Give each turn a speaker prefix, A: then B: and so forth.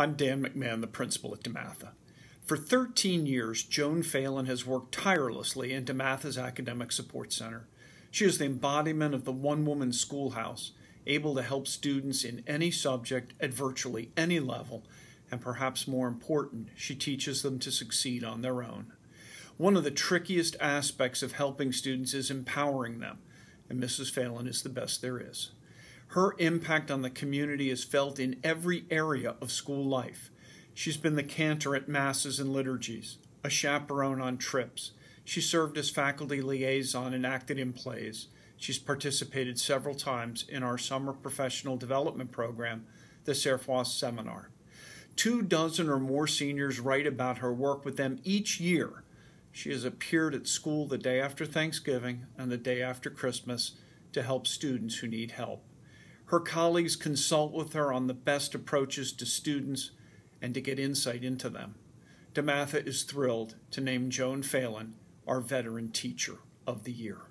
A: I'm Dan McMahon, the principal at DeMatha. For 13 years, Joan Phalen has worked tirelessly in DeMatha's Academic Support Center. She is the embodiment of the one woman schoolhouse, able to help students in any subject at virtually any level, and perhaps more important, she teaches them to succeed on their own. One of the trickiest aspects of helping students is empowering them, and Mrs. Phalen is the best there is. Her impact on the community is felt in every area of school life. She's been the cantor at masses and liturgies, a chaperone on trips. She served as faculty liaison and acted in plays. She's participated several times in our summer professional development program, the Cerfroid Seminar. Two dozen or more seniors write about her work with them each year. She has appeared at school the day after Thanksgiving and the day after Christmas to help students who need help. Her colleagues consult with her on the best approaches to students and to get insight into them. DeMatha is thrilled to name Joan Phalen our Veteran Teacher of the Year.